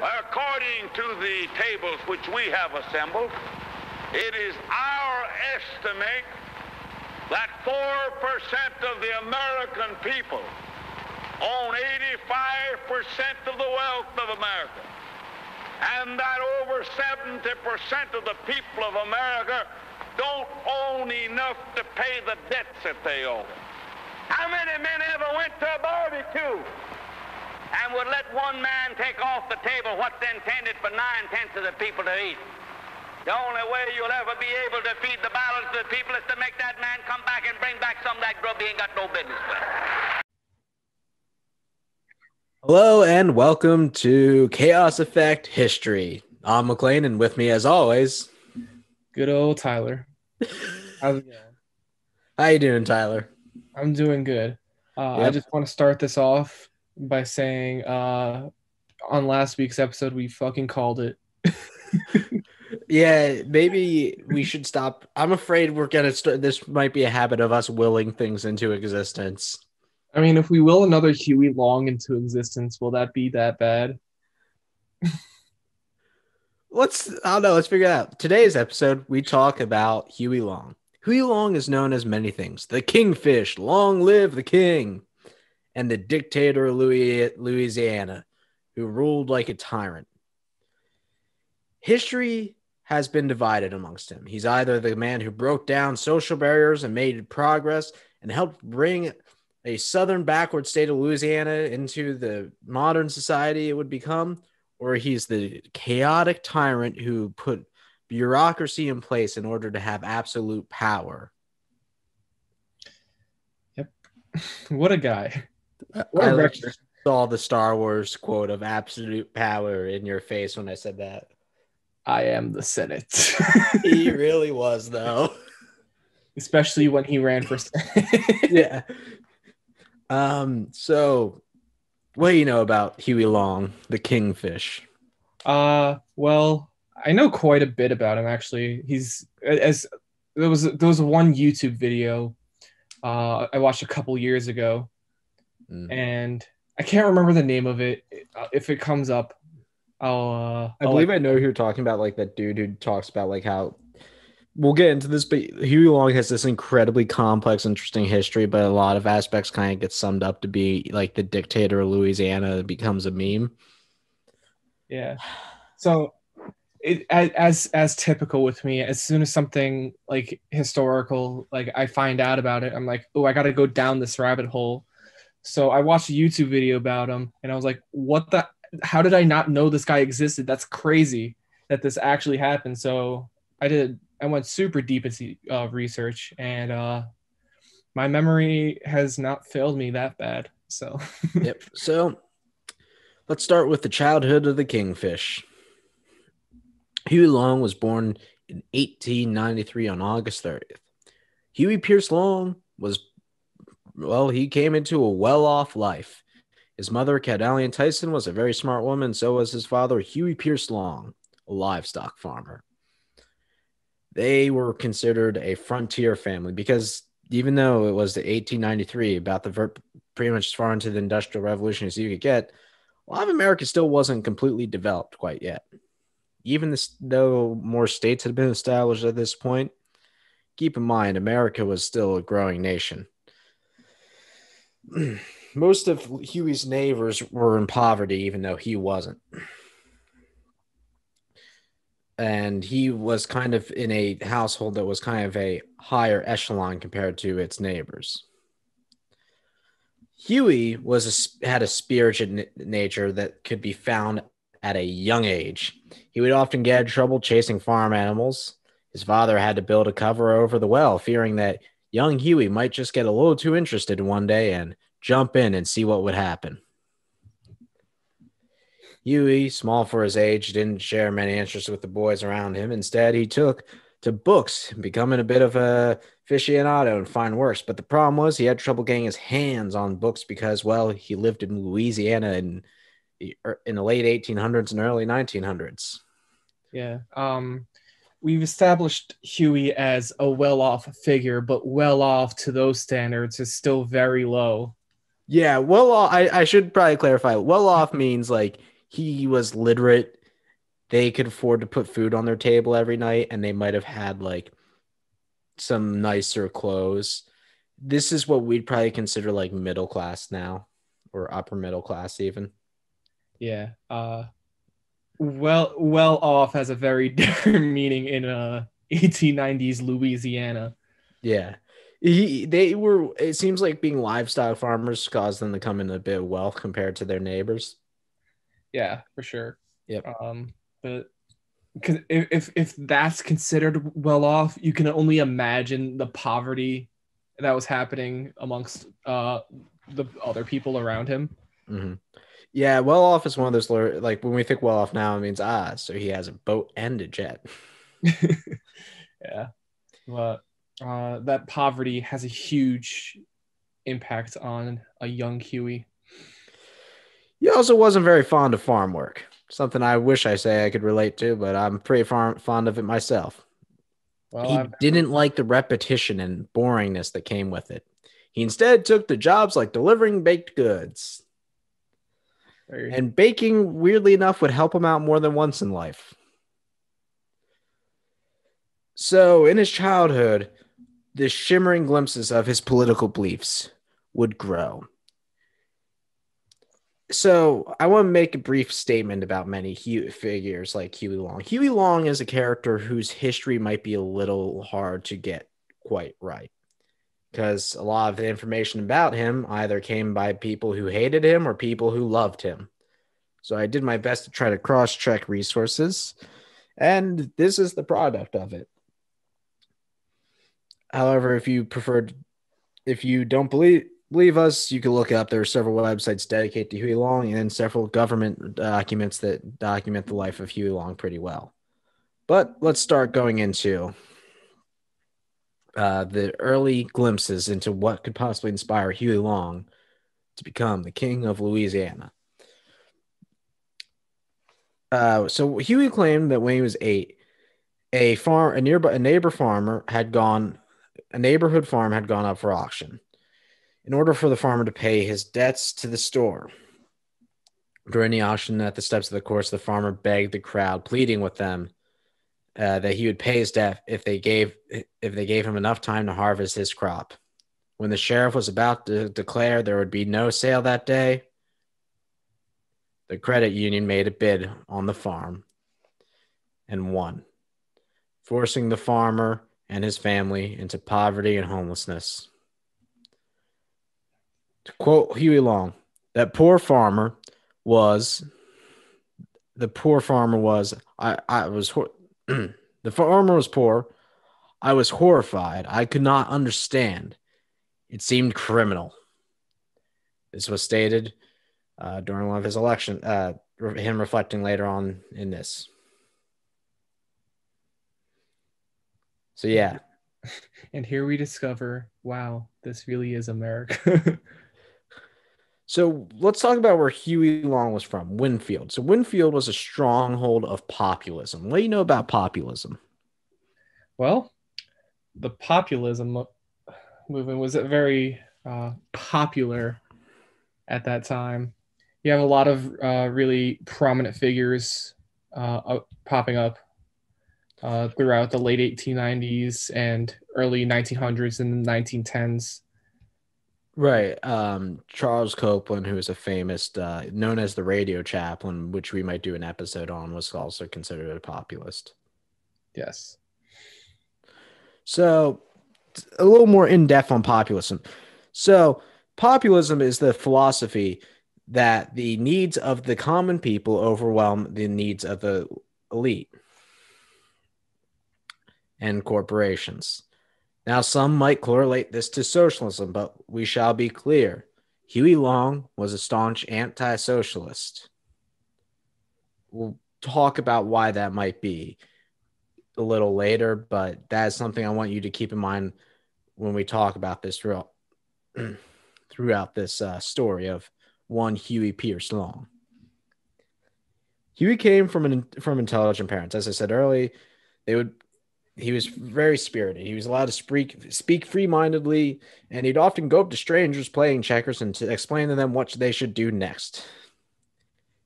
According to the tables which we have assembled, it is our estimate that 4% of the American people own 85% of the wealth of America. And that over 70% of the people of America don't own enough to pay the debts that they owe. How many men ever went to a barbecue and would let one man take off the table what's intended for nine tenths of the people to eat? The only way you'll ever be able to feed the balance of the people is to make that man come back and bring back some of that grub he ain't got no business with. Hello and welcome to Chaos Effect History. I'm McLean, and with me, as always, Good old Tyler. How's it going? how you doing, Tyler? I'm doing good. Uh, I just want to start this off by saying uh, on last week's episode, we fucking called it. Yeah, maybe we should stop. I'm afraid we're gonna start. This might be a habit of us willing things into existence. I mean, if we will another Huey Long into existence, will that be that bad? Let's. I don't know. Let's figure it out. Today's episode, we talk about Huey Long. Huey Long is known as many things: the Kingfish, long live the king, and the dictator of Louis, Louisiana, who ruled like a tyrant. History has been divided amongst him. He's either the man who broke down social barriers and made progress and helped bring a southern backward state of Louisiana into the modern society it would become, or he's the chaotic tyrant who put bureaucracy in place in order to have absolute power. Yep. what a guy. What I a like- saw the Star Wars quote of absolute power in your face when I said that. I am the Senate. He really was, though. Especially when he ran for Senate. yeah. Um. So, what do you know about Huey Long, the Kingfish? Uh, well, I know quite a bit about him actually. He's as there was there was one YouTube video uh, I watched a couple years ago, Mm. and I can't remember the name of it. Uh, If it comes up, I'll. Uh, I believe I know who you're talking about, like that dude who talks about like how we'll get into this, but Huey Long has this incredibly complex, interesting history, but a lot of aspects kind of get summed up to be like the dictator of Louisiana becomes a meme. Yeah. So, it as as typical with me, as soon as something like historical, like I find out about it, I'm like, oh, I got to go down this rabbit hole. So I watched a YouTube video about him, and I was like, what the? How did I not know this guy existed? That's crazy that this actually happened. So I did. I went super deep into uh, research, and uh, my memory has not failed me that bad. So yep. So let's start with the childhood of the kingfish. Huey Long was born in 1893 on August 30th. Huey Pierce Long was, well, he came into a well off life. His mother, Caledonia Tison, was a very smart woman. So was his father, Huey Pierce Long, a livestock farmer. They were considered a frontier family because even though it was the 1893, about the ver- pretty much as far into the industrial revolution as you could get, a lot of America still wasn't completely developed quite yet. Even this, though more states had been established at this point, keep in mind America was still a growing nation. Most of Huey's neighbors were in poverty, even though he wasn't. And he was kind of in a household that was kind of a higher echelon compared to its neighbors. Huey was a, had a spirited nature that could be found at a young age. He would often get in trouble chasing farm animals. His father had to build a cover over the well, fearing that young Huey might just get a little too interested one day and jump in and see what would happen. Huey, small for his age, didn't share many interests with the boys around him. Instead, he took to books, becoming a bit of a aficionado and fine works. But the problem was he had trouble getting his hands on books because, well, he lived in Louisiana in the, er, in the late 1800s and early 1900s. Yeah. Um, we've established Huey as a well-off figure, but well-off to those standards is still very low. Yeah, well, off, I, I should probably clarify. Well off means like he was literate. They could afford to put food on their table every night, and they might have had like some nicer clothes. This is what we'd probably consider like middle class now, or upper middle class even. Yeah. Uh, well, well off has a very different meaning in uh 1890s Louisiana. Yeah. He, they were it seems like being livestock farmers caused them to come in a bit of wealth compared to their neighbors Yeah, for sure. Yep. Um, but because if, if that's considered well off, you can only imagine the poverty that was happening amongst uh the other people around him. hmm yeah well off is one of those like when we think well off now it means ah so he has a boat and a jet. Yeah, but uh, that poverty has a huge impact on a young Huey. he also wasn't very fond of farm work. Something i wish i say i could relate to but i'm pretty far- fond of it myself. Well, he I've- didn't like the repetition and boringness that came with it. He instead took the jobs like delivering baked goods And baking, weirdly enough, would help him out more than once in life. So, in his childhood, the shimmering glimpses of his political beliefs would grow. So, I want to make a brief statement about many figures like Huey Long. Huey Long is a character whose history might be a little hard to get quite right because a lot of the information about him either came by people who hated him or people who loved him. So I did my best to try to cross check resources, and this is the product of it. However, if you preferred, if you don't believe believe us, you can look up. There are several websites dedicated to Huey Long and several government documents that document the life of Huey Long pretty well. But let's start going into uh, the early glimpses into what could possibly inspire Huey Long to become the king of Louisiana. Uh, so Huey claimed that when he was eight, a farm, a nearby, a neighbor farmer had gone, a neighborhood farm had gone up for auction. In order for the farmer to pay his debts to the store, during the auction at the steps of the course, the farmer begged the crowd, pleading with them uh, that he would pay his debt if they gave if they gave him enough time to harvest his crop. When the sheriff was about to declare there would be no sale that day, the credit union made a bid on the farm and won, forcing the farmer and his family into poverty and homelessness. To quote Huey Long, that poor farmer was the poor farmer was I I was the farmer was poor. I was horrified. I could not understand. It seemed criminal. This was stated uh, during one of his election, uh, him reflecting later on in this. So, yeah, and here we discover, wow, this really is America. So let's talk about where Huey Long was from, Winnfield. So Winnfield was a stronghold of populism. What do you know about populism? well, the populism movement was very uh, popular at that time. You have a lot of uh, really prominent figures uh, popping up uh, throughout the late 1890s and early 1900s and 1910s. Right. Um, Charles Coughlin, who is a famous, uh, known as the radio chaplain, which we might do an episode on, was also considered a populist. Yes. So, a little more in depth on populism. So, populism is the philosophy that the needs of the common people overwhelm the needs of the elite and corporations. Now, some might correlate this to socialism, but we shall be clear. Huey Long was a staunch anti socialist. We'll talk about why that might be a little later, but that is something I want you to keep in mind when we talk about this throughout, throughout this uh, story of one Huey Pierce Long. Huey came from an from intelligent parents. As I said earlier, they would he was very spirited. He was allowed to speak speak free mindedly, and he'd often go up to strangers playing checkers and to explain to them what they should do next.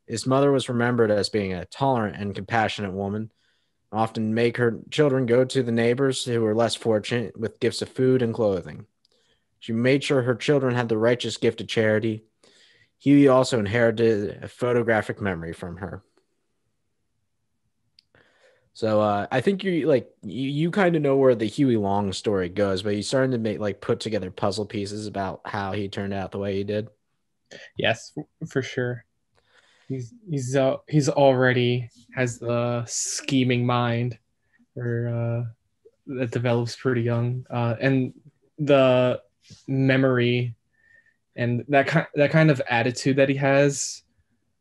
His mother was remembered as being a tolerant and compassionate woman, often make her children go to the neighbors who were less fortunate with gifts of food and clothing. She made sure her children had the righteous gift of charity. Huey also inherited a photographic memory from her. So uh, I think you like you, you kind of know where the Huey Long story goes, but he's starting to make like put together puzzle pieces about how he turned out the way he did. Yes, for sure. He's he's uh, he's already has the scheming mind, or uh, that develops pretty young, uh, and the memory, and that kind that kind of attitude that he has,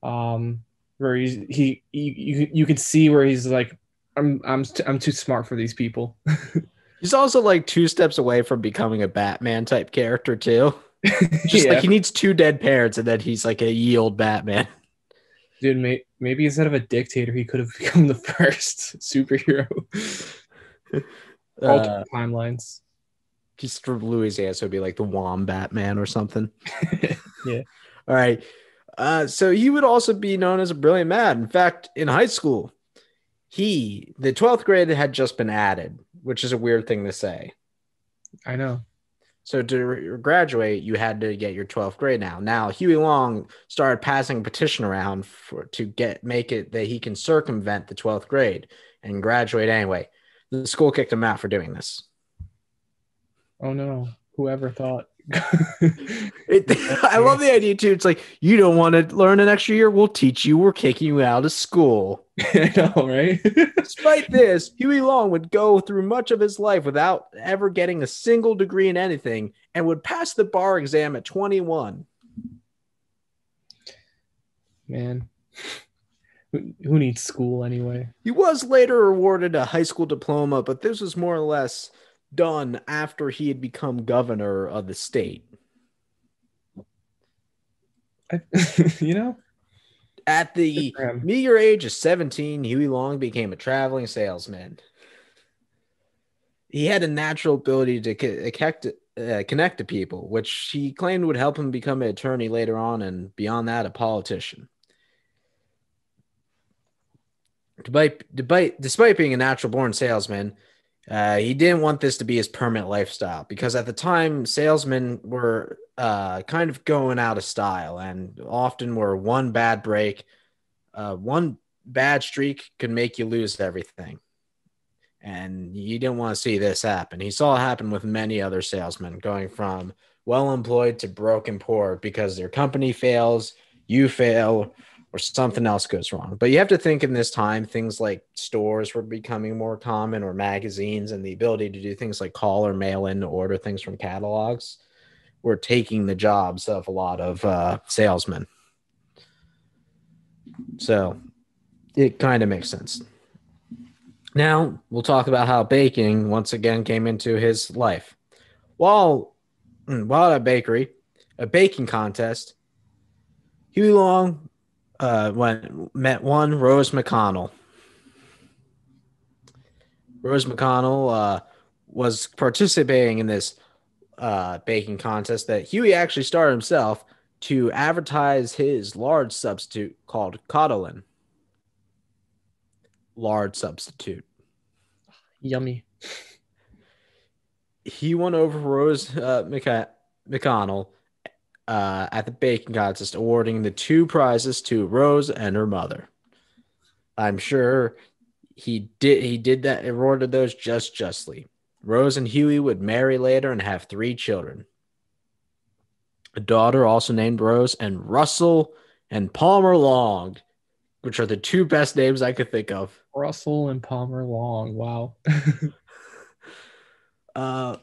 um, where he's he, he you you can see where he's like I'm I'm t- I'm too smart for these people. He's also like two steps away from becoming a Batman type character too. Just Yeah. like he needs two dead parents, and then he's like a ye old Batman. Dude, may- maybe instead of a dictator, he could have become the first superhero. Uh, timelines. just from Louisiana, so it'd be like the Wombat Batman or something. Yeah. All right. Uh, so he would also be known as a brilliant man. In fact, in high school, he the twelfth grade had just been added, which is a weird thing to say. I know. So to re- graduate, you had to get your 12th grade now. Now Huey Long started passing a petition around for to get make it that he can circumvent the 12th grade and graduate anyway. The school kicked him out for doing this. Oh no. Whoever thought. It, I love the idea too. It's like you don't want to learn an extra year. We'll teach you. We're kicking you out of school. I know, right? Despite this, Huey Long would go through much of his life without ever getting a single degree in anything and would pass the bar exam at 21. Man. Who, who needs school anyway? He was later awarded a high school diploma, but this was more or less done after he had become governor of the state. I, you know? At the Good for him. meager age of 17, Huey Long became a traveling salesman. He had a natural ability to connect, uh, connect to people, which he claimed would help him become an attorney later on, and beyond that, a politician. Despite, despite, despite being a natural born salesman, uh, he didn't want this to be his permanent lifestyle because at the time, salesmen were uh, kind of going out of style and often were one bad break, uh, one bad streak could make you lose everything. And you didn't want to see this happen. He saw it happen with many other salesmen going from well employed to broke and poor because their company fails, you fail, or something else goes wrong. But you have to think in this time, things like stores were becoming more common, or magazines, and the ability to do things like call or mail in to order things from catalogs were taking the jobs of a lot of uh, salesmen. So it kind of makes sense. Now we'll talk about how baking once again came into his life. While while at a bakery, a baking contest, Huey Long uh, went met one Rose McConnell. Rose McConnell uh, was participating in this uh, baking contest that Huey actually started himself to advertise his lard substitute called Cottolene. Lard substitute. Yummy. He won over Rose uh, McC- McConnell uh, at the baking contest, awarding the two prizes to Rose and her mother. I'm sure he did. He did that. Awarded those just justly. Rose and Huey would marry later and have three children. A daughter also named Rose, and Russell and Palmer Long, which are the two best names I could think of. Russell and Palmer Long. Wow. Uh,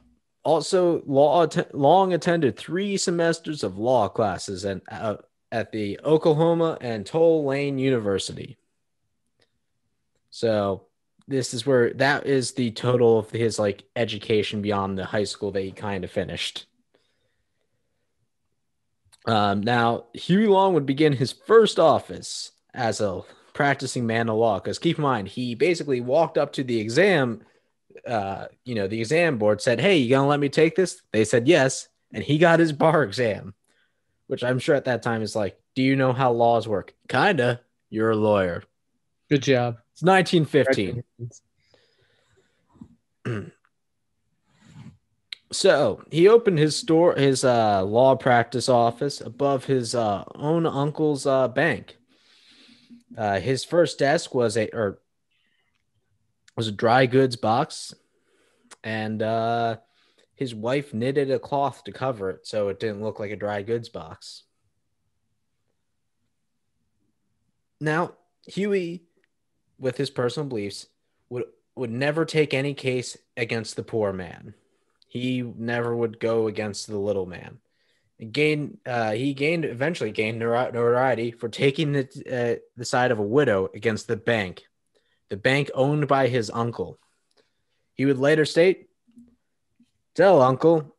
also, law att- Long attended three semesters of law classes and uh, at the Oklahoma and Tulane University. So this is where that is the total of his like education beyond the high school that he kind of finished. Um, now Huey Long would begin his first office as a practicing man of law because keep in mind he basically walked up to the exam uh, you know, the exam board said, Hey, you gonna let me take this? They said yes, and he got his bar exam, which I'm sure at that time is like, Do you know how laws work? Kinda. You're a lawyer. Good job. It's 1915. So he opened his store, his uh, law practice office above his uh, own uncle's uh, bank. Uh, his first desk was a or was a dry goods box, and uh, his wife knitted a cloth to cover it so it didn't look like a dry goods box. Now, Huey, with his personal beliefs, would would never take any case against the poor man. He never would go against the little man. Gain, uh, he gained eventually gained notoriety for taking the, uh, the side of a widow against the bank, the bank owned by his uncle. He would later state, "Tell uncle,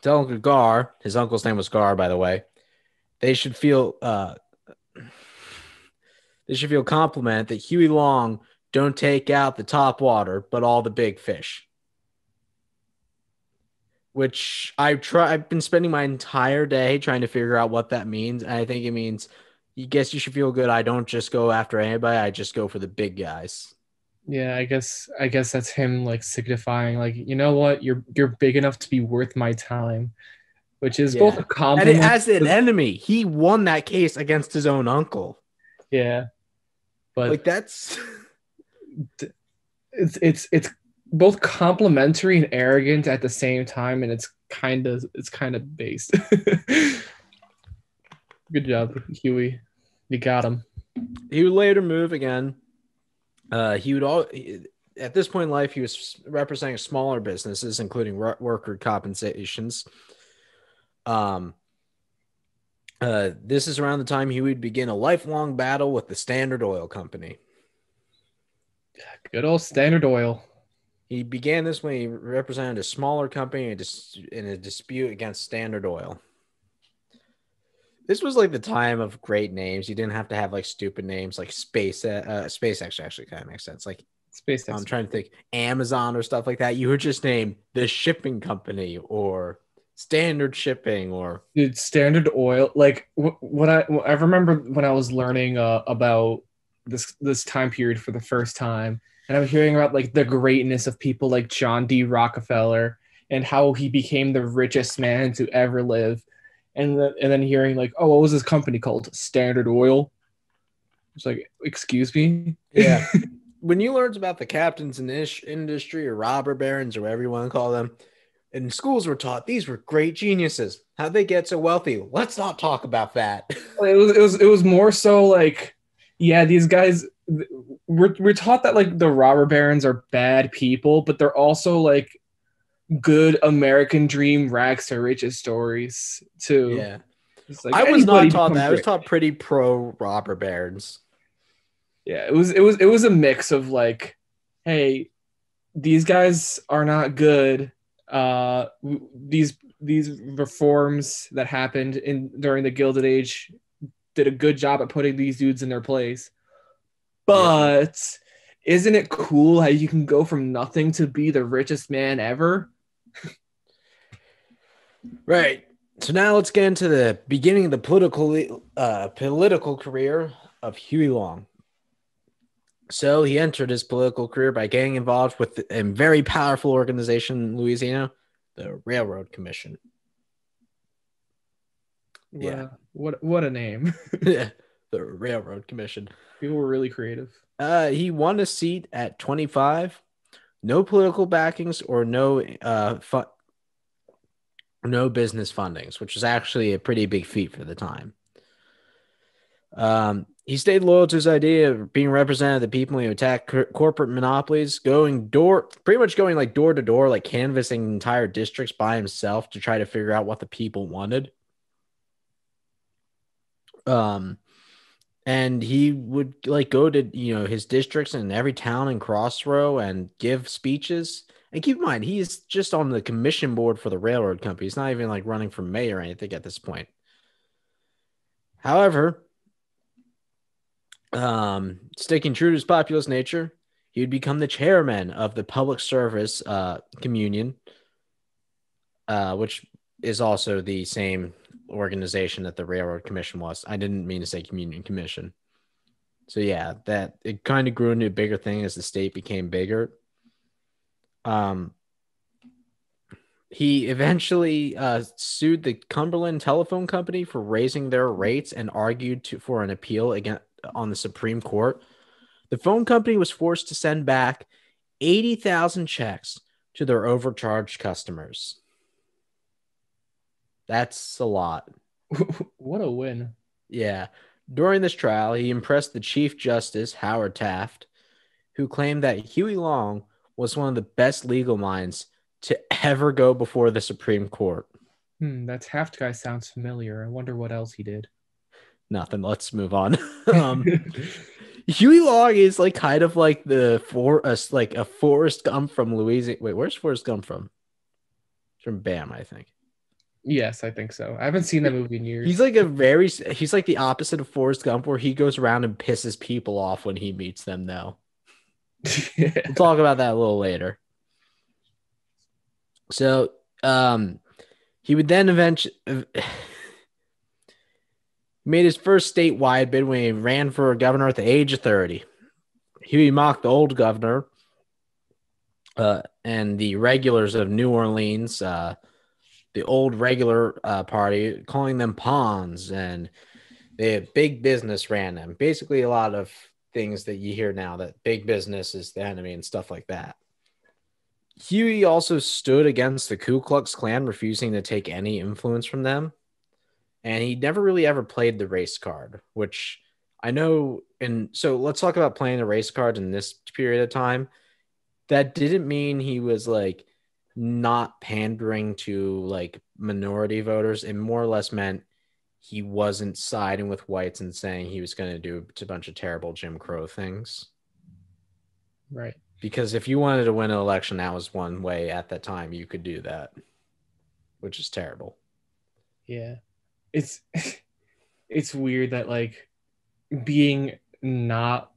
tell Uncle Gar, his uncle's name was Gar, by the way. They should feel uh, they should feel compliment that Huey Long don't take out the top water, but all the big fish." which I've tried. I've been spending my entire day trying to figure out what that means. And I think it means, you guess you should feel good. I don't just go after anybody. I just go for the big guys. Yeah, I guess I guess that's him like signifying like you know what you're you're big enough to be worth my time, which is yeah. both a compliment. And as an enemy, he won that case against his own uncle. Yeah, but like that's it's it's it's both complimentary and arrogant at the same time, and it's kind of it's kind of based. Good job, Huey. You got him. He would later move again. Uh, he would all at this point in life he was representing smaller businesses, including worker compensations. Um. Uh, this is around the time he would begin a lifelong battle with the Standard Oil Company. Good old Standard Oil. He began this when he represented a smaller company in a dispute against Standard Oil. This was like the time of great names. You didn't have to have like stupid names like Space. Uh, SpaceX actually kind of makes sense. Like SpaceX. I'm trying to think Amazon or stuff like that. You were just named the shipping company or standard shipping or dude standard oil like what i i remember when i was learning uh, about this this time period for the first time and I'm hearing about like the greatness of people like John D. Rockefeller and how he became the richest man to ever live. And, the, and then hearing like, oh, what was this company called? Standard Oil. It's like, excuse me. Yeah. when you learned about the captains in this industry or robber barons or whatever you want to call them, in schools were taught these were great geniuses. How'd they get so wealthy? Let's not talk about that. It was it was it was more so like, yeah, these guys we're we're taught that like the robber barons are bad people, but they're also like good American dream rags to riches stories too. Yeah. Like I was not taught that. I was taught pretty pro robber barons. Yeah, it was it was it was a mix of like, hey, these guys are not good. Uh, these these reforms that happened in during the Gilded Age did a good job at putting these dudes in their place. But yeah. isn't it cool how you can go from nothing to be the richest man ever? Right. So now let's get into the beginning of the political uh, political career of Huey Long. So he entered his political career by getting involved with a very powerful organization in Louisiana, the Railroad Commission. Yeah. What what a name. yeah. The Railroad Commission. People were really creative. Uh, he won a seat at 25. No political backings or no uh fu- no business fundings, which was actually a pretty big feat for the time. Um, he stayed loyal to his idea of being represented the people who attack cor- corporate monopolies, going door, pretty much going like door to door, like canvassing entire districts by himself to try to figure out what the people wanted. Um, and he would like go to you know his districts in every town and crossrow and give speeches. And keep in mind he's just on the commission board for the railroad company. He's not even like running for mayor or anything at this point. However um sticking true to his populist nature he would become the chairman of the public service uh communion uh which is also the same organization that the Railroad Commission was. I didn't mean to say Communion Commission. So yeah, that it kind of grew into a bigger thing as the state became bigger. Um, he eventually uh, sued the Cumberland Telephone Company for raising their rates and argued to, for an appeal again on the Supreme Court. The phone company was forced to send back 80,000 checks to their overcharged customers. That's a lot. what a win. Yeah. During this trial, he impressed the Chief Justice, Howard Taft, who claimed that Huey Long was one of the best legal minds to ever go before the Supreme Court. Hmm, that Taft guy sounds familiar. I wonder what else he did. Nothing. Let's move on. um, Huey Long is like kind of like the for us like a Forrest Gump from Louisiana. Wait, where's Forrest Gump from? From Bam, I think. Yes, I think so. I haven't seen that movie in years. He's like a very he's like the opposite of Forrest Gump, where he goes around and pisses people off when he meets them. Though, yeah. we'll talk about that a little later. So, um, he would then eventually made his first statewide bid when he ran for governor at the age of thirty. Huey mocked the old governor uh, and the regulars of New Orleans. Uh, the old regular uh, party, calling them pawns, and had big business ran them. Basically, a lot of things that you hear now that big business is the enemy and stuff like that. Huey also stood against the Ku Klux Klan, refusing to take any influence from them. And he never really ever played the race card, which I know. And so let's talk about playing the race card in this period of time. That didn't mean he was like not pandering to like minority voters. It more or less meant he wasn't siding with whites and saying he was going to do a bunch of terrible Jim Crow things. Right. Because if you wanted to win an election, that was one way at that time you could do that, which is terrible. Yeah. It's it's weird that like being not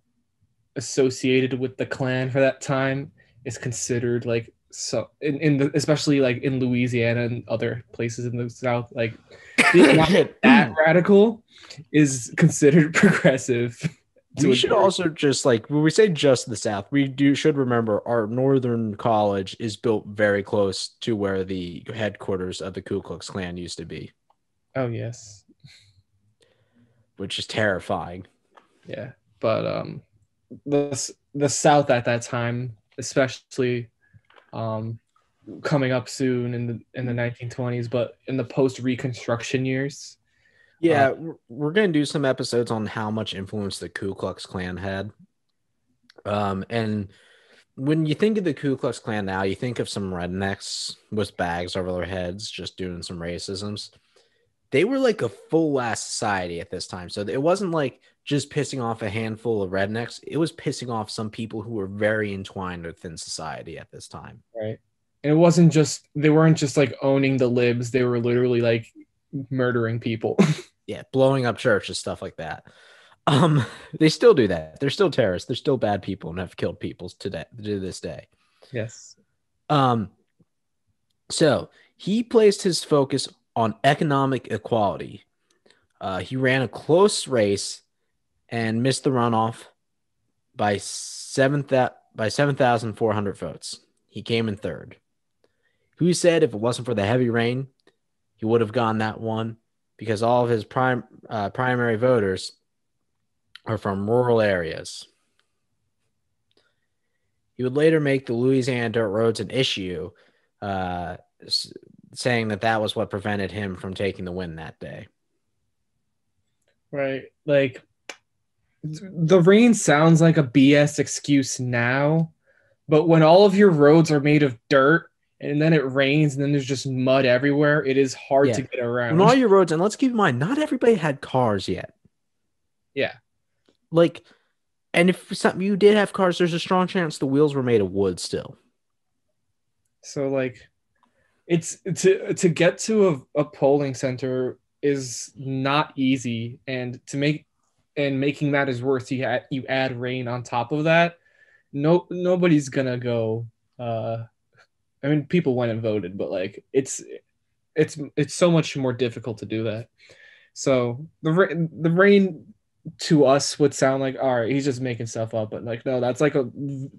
associated with the Klan for that time is considered like so in, in the especially like in Louisiana and other places in the South, like that radical is considered progressive. We should also just like when we say just the South, we do should remember our northern college is built very close to where the headquarters of the Ku Klux Klan used to be. Oh yes. Which is terrifying. Yeah. But um the the South at that time, especially um, coming up soon in the in the 1920s, but in the post Reconstruction years. Yeah, uh, we're gonna do some episodes on how much influence the Ku Klux Klan had. Um, and when you think of the Ku Klux Klan now, you think of some rednecks with bags over their heads, just doing some racisms. They were like a full ass society at this time, so it wasn't like just pissing off a handful of rednecks. It was pissing off some people who were very entwined within society at this time. Right. And it wasn't just they weren't just like owning the libs, they were literally like murdering people. yeah, blowing up churches, stuff like that. Um, they still do that. They're still terrorists. They're still bad people and have killed people today to this day. Yes. Um, so he placed his focus on economic equality. Uh, he ran a close race and missed the runoff by seven by seven thousand four hundred votes. He came in third. Who said if it wasn't for the heavy rain, he would have gone that one because all of his prime uh, primary voters are from rural areas. He would later make the Louisiana dirt roads an issue, uh, saying that that was what prevented him from taking the win that day. Right. Like the rain sounds like a BS excuse now, but when all of your roads are made of dirt and then it rains and then there's just mud everywhere, it is hard yeah. to get around. When all your roads, and let's keep in mind, not everybody had cars yet. Yeah. Like, and if something you did have cars, there's a strong chance the wheels were made of wood still. So like, it's to to get to a, a polling center is not easy, and to make and making matters worse, you add, you add rain on top of that. No, nobody's gonna go. Uh, I mean, people went and voted, but like it's it's it's so much more difficult to do that. So the ra- the rain to us would sound like all right, he's just making stuff up, but like no, that's like a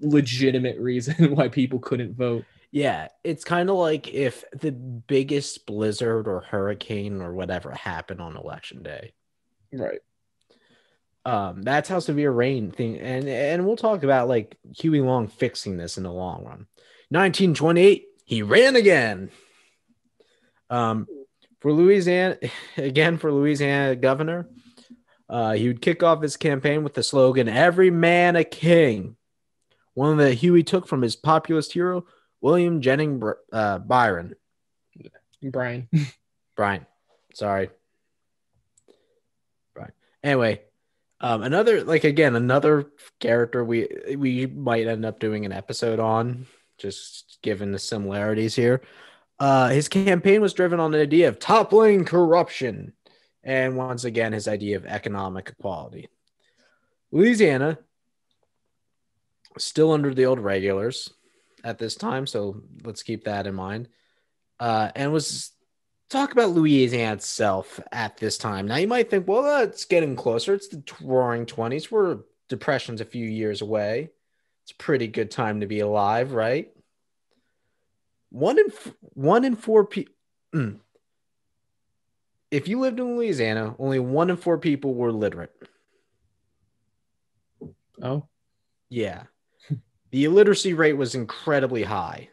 legitimate reason why people couldn't vote. Yeah, it's kind of like if the biggest blizzard or hurricane or whatever happened on election day. Right. Um, that's how severe rain thing, and and we'll talk about like Huey Long fixing this in the long run. 1928, he ran again. Um, for Louisiana, again for Louisiana governor, uh, he would kick off his campaign with the slogan "Every man a king," one that Huey took from his populist hero William Jennings uh, Byron. Bryan. Bryan, sorry. Bryan. Anyway, um, another like again another character we we might end up doing an episode on, just given the similarities here. Uh, his campaign was driven on the idea of toppling corruption, and once again his idea of economic equality. Louisiana, still under the old regulars at this time, so let's keep that in mind. Uh, and was talk about Louisiana itself at this time. Now you might think, well, it's getting closer. It's the roaring 20s. We're depression's a few years away. It's a pretty good time to be alive, right? One in one in four people. Mm. If you lived in Louisiana, only one in four people were literate. Oh, yeah. The illiteracy rate was incredibly high.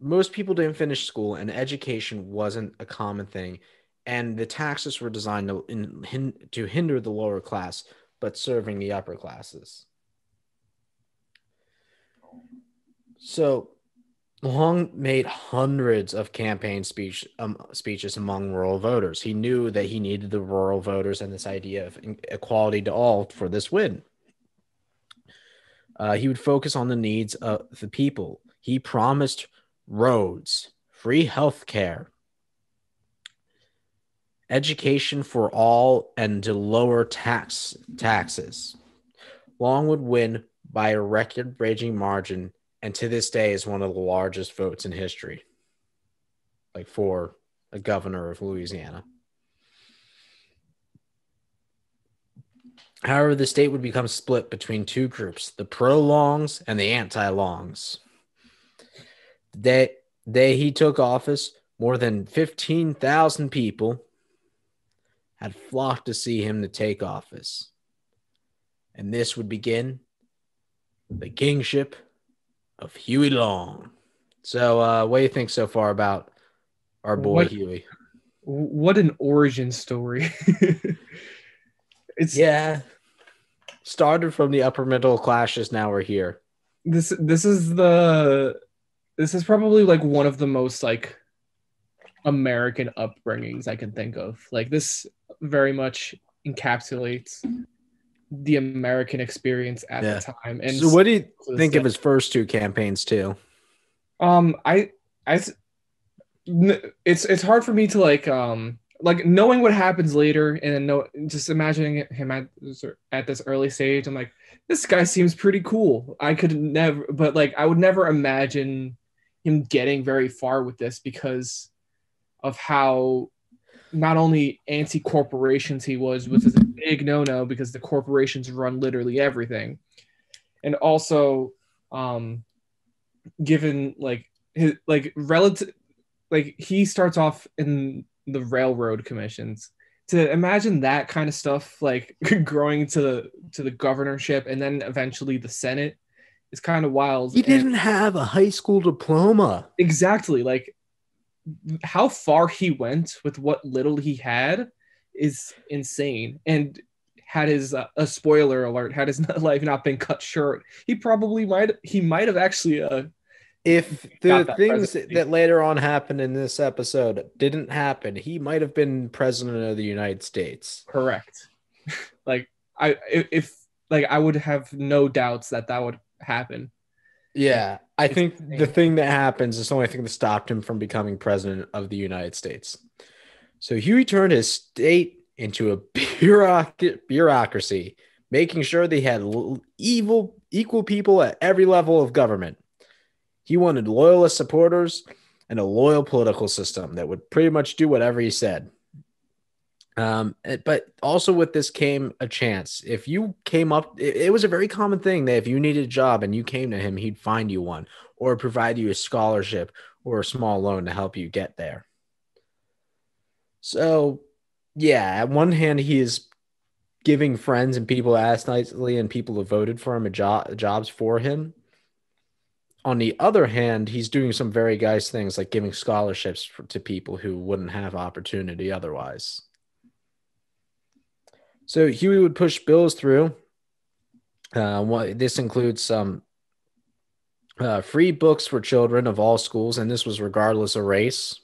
Most people didn't finish school and education wasn't a common thing and the taxes were designed to, in, to hinder the lower class but serving the upper classes. So long made hundreds of campaign speech um, speeches among rural voters. He knew that he needed the rural voters and this idea of equality to all for this win uh, he would focus on the needs of the people he promised roads, free health care, education for all, and to lower tax taxes. Long would win by a record-breaking margin, and to this day is one of the largest votes in history, like for a governor of Louisiana. However, the state would become split between two groups the pro longs and the anti longs. The day, day he took office, more than 15,000 people had flocked to see him to take office. And this would begin the kingship of Huey Long. So, uh, what do you think so far about our boy what, Huey? What an origin story. it's yeah. Started from the upper middle classes, now we're here. This this is the this is probably like one of the most like American upbringings I can think of. Like this very much encapsulates the American experience at yeah. the time. And so, what do you think of his first two campaigns too? Um, I, I, it's it's hard for me to like um like knowing what happens later and then know just imagining him at at this early stage. I'm like, this guy seems pretty cool. I could never, but like I would never imagine him getting very far with this because of how not only anti corporations he was, which is a big no no because the corporations run literally everything, and also um, given like his like relative like he starts off in the railroad commissions to imagine that kind of stuff like growing to the to the governorship and then eventually the senate it's kind of wild. He didn't have a high school diploma. Exactly. Like how far he went with what little he had is insane. And had his uh, a spoiler alert, had his life not been cut short, he probably might he might have actually uh if the that things presidency. that later on happened in this episode didn't happen, he might have been president of the United States. Correct. like I if like I would have no doubts that that would happen. Yeah, I it's think insane. the thing that happens is the only thing that stopped him from becoming president of the United States. So Huey turned his state into a bureaucracy, making sure they had evil, equal people at every level of government. He wanted loyalist supporters and a loyal political system that would pretty much do whatever he said. Um, but also with this came a chance. If you came up, it, it, was a very common thing that if you needed a job and you came to him, he'd find you one or provide you a scholarship or a small loan to help you get there. So, yeah, at one hand, he is giving friends and people asked nicely and people who voted for him a job jobs for him. On the other hand, he's doing some very nice things like giving scholarships for, to people who wouldn't have opportunity otherwise. So Huey would push bills through. Uh, this includes some uh, free books for children of all schools, and this was regardless of race.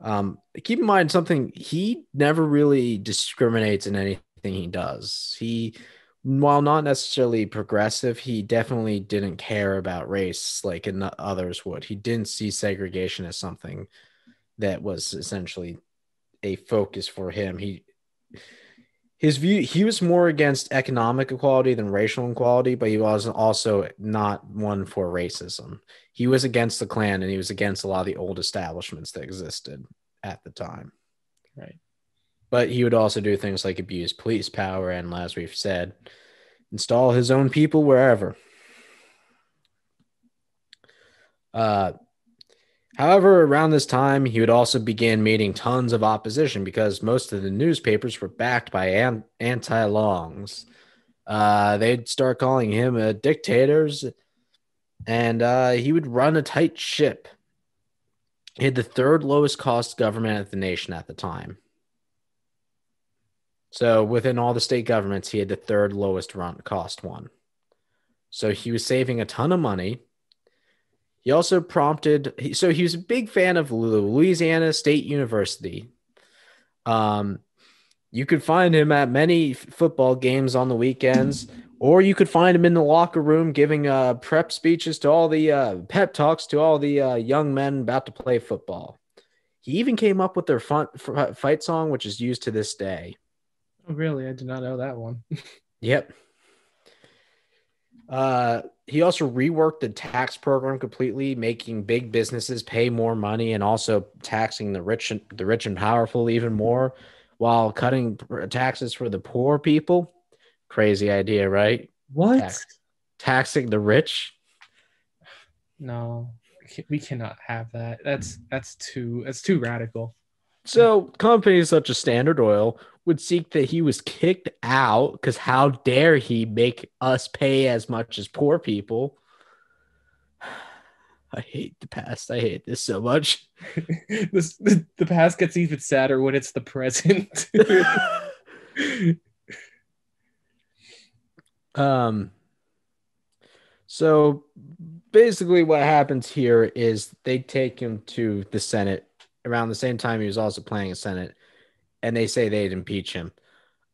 Um, keep in mind something he never really discriminates in anything he does. He, while not necessarily progressive, he definitely didn't care about race like others would. He didn't see segregation as something that was essentially a focus for him. He his view he was more against economic equality than racial equality, but he was also not one for racism. He was against the Klan and he was against a lot of the old establishments that existed at the time. Right. But he would also do things like abuse police power and, as we've said, install his own people wherever. Uh, However, around this time, he would also begin meeting tons of opposition because most of the newspapers were backed by an- anti longs. Uh, they'd start calling him a dictators, and uh, he would run a tight ship. He had the third lowest cost government at the nation at the time. So within all the state governments, he had the third lowest run cost one. So he was saving a ton of money he also prompted, so he was a big fan of Louisiana State University. Um, you could find him at many football games on the weekends, or you could find him in the locker room giving uh, prep speeches to all the uh, pep talks to all the uh, young men about to play football. He even came up with their fun, fight song, which is used to this day. Oh, really? I did not know that one. yep. Uh, he also reworked the tax program completely, making big businesses pay more money and also taxing the rich and the rich and powerful even more, while cutting taxes for the poor people. Crazy idea, right? What? Tax, taxing the rich? No, we cannot have that. That's that's too that's too radical. So companies such as Standard Oil would seek that he was kicked out because how dare he make us pay as much as poor people? I hate the past. I hate this so much. this, the, the past gets even sadder when it's the present. um so basically what happens here is they take him to the Senate around the same time he was also playing a Senate, and they say they'd impeach him.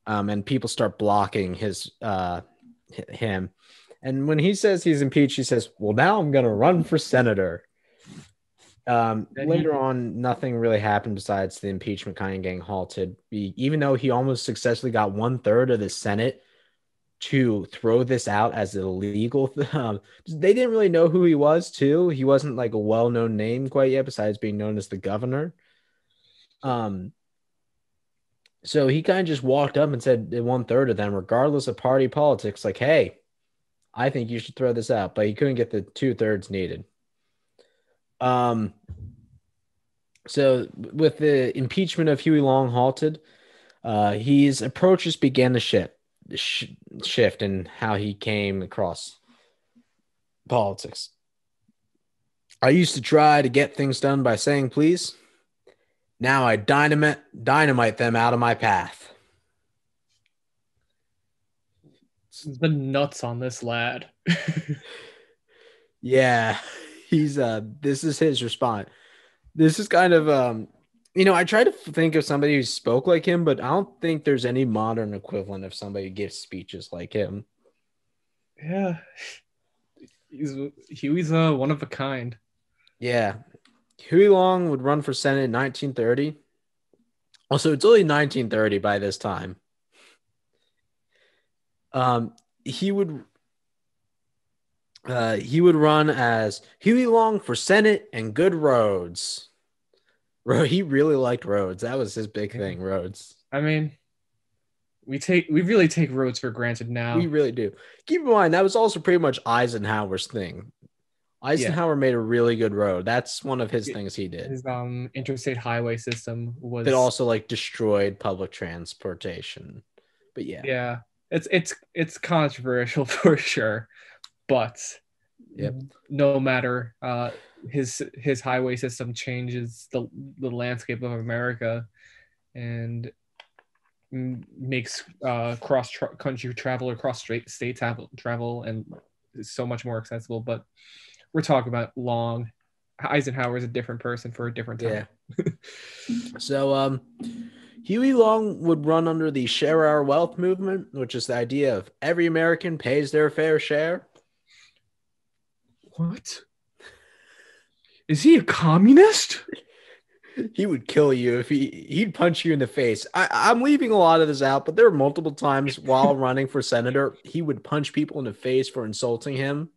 Um, and people start blocking his uh, him. And when he says he's impeached, he says, "Well, now I'm going to run for senator." Um, later on, nothing really happened besides the impeachment kind of getting halted. Even though he almost successfully got one third of the Senate to throw this out as illegal. Um, they didn't really know who he was, too. He wasn't like a well known name quite yet, besides being known as the governor. Um, so he kind of just walked up and said one third of them, regardless of party politics, like, hey, I think you should throw this out. But he couldn't get the two thirds needed. Um, so with the impeachment of Huey Long halted, uh, his approaches began to shift sh- shift in how he came across politics. I used to try to get things done by saying please. Now I dynamite dynamite them out of my path. The nuts on this lad. yeah, he's uh this is his response. This is kind of um you know, I try to think of somebody who spoke like him, but I don't think there's any modern equivalent of somebody who gives speeches like him. Yeah, he's Huey's uh, one of a kind. Yeah, Huey Long would run for Senate in 1930. Also, it's only 1930 by this time. Um, he would Uh, he would run as Huey Long for Senate and good roads. Bro, he really liked roads. That was his big thing, roads. I mean, we take we really take roads for granted now. We really do. Keep in mind that was also pretty much Eisenhower's thing. Eisenhower made a really good road. That's one of his Yeah. things he did. His um interstate highway system was That also like destroyed public transportation. But yeah, yeah. It's it's it's controversial for sure, but Yep. no matter uh his his highway system changes the the landscape of America and makes uh cross tra- country travel or cross state travel travel and is so much more accessible but we're talking about long Eisenhower is a different person for a different time. Yeah. so um Huey Long would run under the share our wealth movement, which is the idea of every American pays their fair share. What? Is he a communist? He would kill you if he he'd punch you in the face. I, I'm leaving a lot of this out, but there were multiple times while running for senator, he would punch people in the face for insulting him.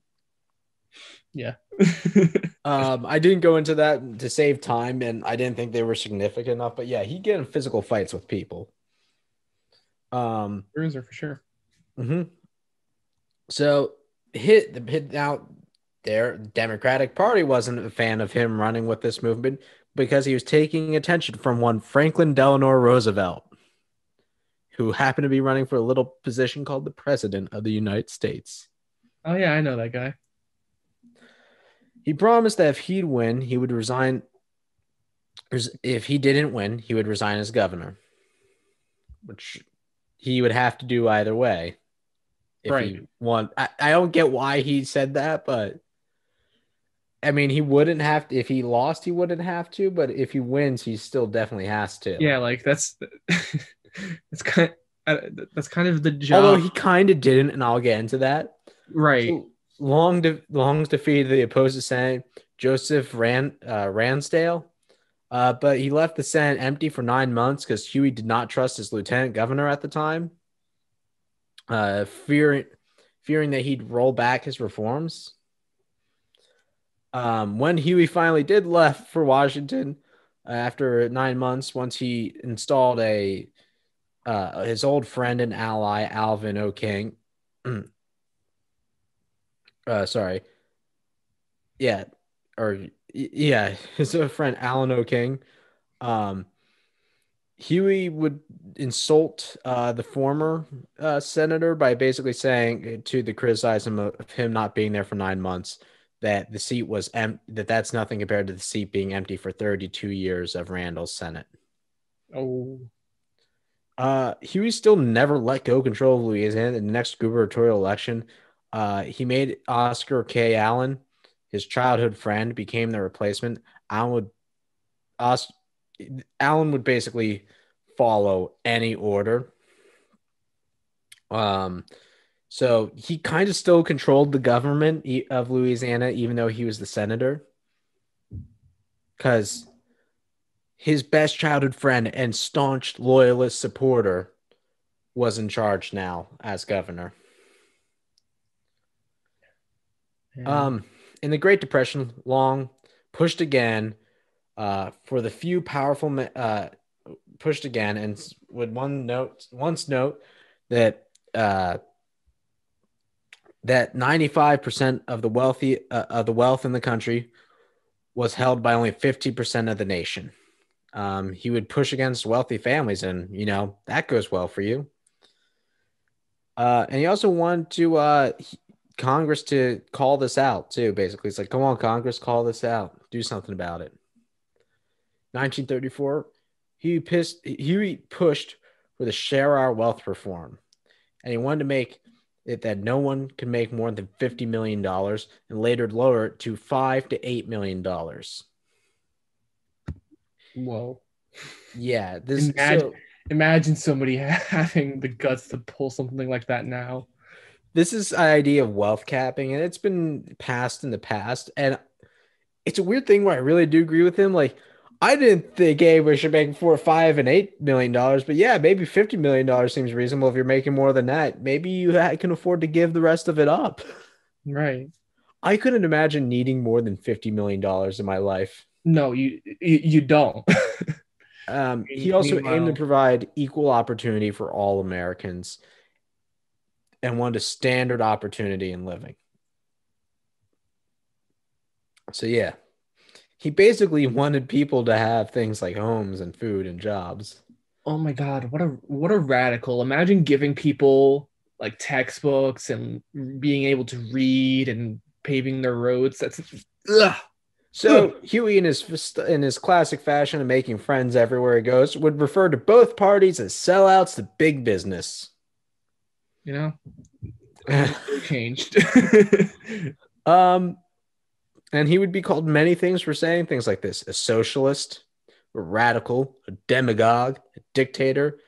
Yeah. Um, I didn't go into that to save time, and I didn't think they were significant enough. But yeah, he'd get in physical fights with people. Um, Bruiser for sure. mhm. so hit the hit out their Democratic Party wasn't a fan of him running with this movement because he was taking attention from one Franklin Delano Roosevelt, who happened to be running for a little position called the President of the United States. Oh yeah, I know that guy. He promised that if he'd win, he would resign. If he didn't win, he would resign as governor, which he would have to do either way. If he Right. won, I, I don't get why he said that, but I mean, he wouldn't have to. If he lost, he wouldn't have to. But if he wins, he still definitely has to. Yeah, like that's it's kind uh, that's kind of the job. Although he kind of didn't, and I'll get into that. right. So, Long de- Long's defeated the opposed Senate, Joseph Ran- uh, Ransdell, uh, but he left the Senate empty for nine months because Huey did not trust his lieutenant governor at the time, uh, fearing fearing that he'd roll back his reforms. Um, when Huey finally did left for Washington uh, after nine months, once he installed a uh, his old friend and ally Alvin O. King. uh sorry. Yeah or yeah his friend alan o'king. Um huey would insult uh the former uh senator by basically saying to the criticism of him not being there for nine months that the seat was em- that that's nothing compared to the seat being empty for 32 years of randall's senate. Oh, uh, Huey still never let go control of Louisiana in the next gubernatorial election. Uh, he made Oscar K. Allen, his childhood friend, became the replacement. Allen would, Os, Allen would basically follow any order. Um, so he kind of still controlled the government of Louisiana, even though he was the senator, because his best childhood friend and staunch loyalist supporter was in charge now as governor. Yeah. Um, in the Great Depression, Long pushed again uh, for the few powerful, uh, pushed again, and would one note once note that uh, that ninety five percent of the wealthy uh, of the wealth in the country was held by only fifty percent of the nation. Um, he would push against wealthy families, and you know that goes well for you. Uh, and he also wanted to uh, he- Congress to call this out too. Basically, it's like, come on, Congress, call this out, do something about it. 1934, he pissed, he pushed for the share our wealth reform, and he wanted to make it that no one could make more than 50 million dollars, and later lower it to five to eight million dollars. Whoa. Yeah, this Imagine- so- Imagine somebody having the guts to pull something like that now. This is an idea of wealth capping, and it's been passed in the past. And it's a weird thing where I really do agree with him. Like, I didn't think hey, we should make four, five, and eight million dollars, but yeah, maybe fifty million dollars seems reasonable if you're making more than that. Maybe you can afford to give the rest of it up. Right. I couldn't imagine needing more than fifty million dollars in my life. No, you you, you don't. Um, he also aimed to provide equal opportunity for all Americans and wanted a standard opportunity in living. So, yeah, he basically wanted people to have things like homes and food and jobs. oh my god, what a what a radical. Imagine giving people like textbooks and being able to read and paving their roads. That's ugh. So Huey, in his in his classic fashion of making friends everywhere he goes, would refer to both parties as sellouts to big business. You know, changed. Um, and he would be called many things for saying things like this: a socialist, a radical, a demagogue, a dictator,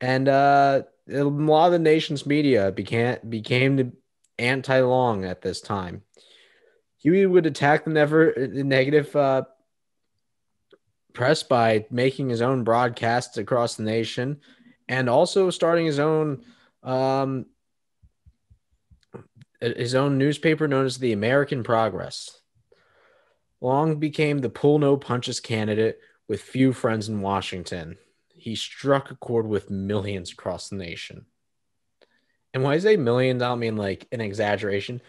and uh, a lot of the nation's media became became the anti-long at this time. Huey would attack the never the negative uh, press by making his own broadcasts across the nation, and also starting his own um, his own newspaper known as the American Progress. Long became the pull no punches candidate with few friends in Washington. He struck a chord with millions across the nation. And why I say millions, I don't mean like an exaggeration.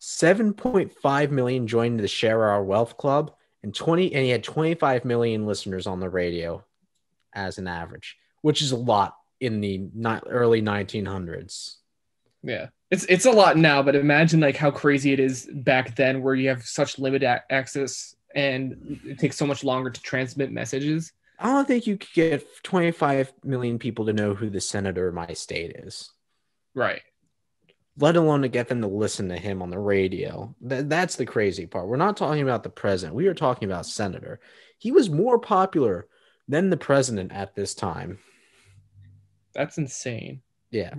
7.5 million joined the Share Our Wealth Club, and 20 and he had 25 million listeners on the radio as an average, which is a lot in the ni- early 1900s. yeah. It's it's a lot now, but imagine like how crazy it is back then where you have such limited a- access and it takes so much longer to transmit messages. I don't think you could get 25 million people to know who the senator of my state is, Right. let alone to get them to listen to him on the radio. Th- that's the crazy part. We're not talking about the president. We are talking about senator. He was more popular than the president at this time. That's insane. Yeah.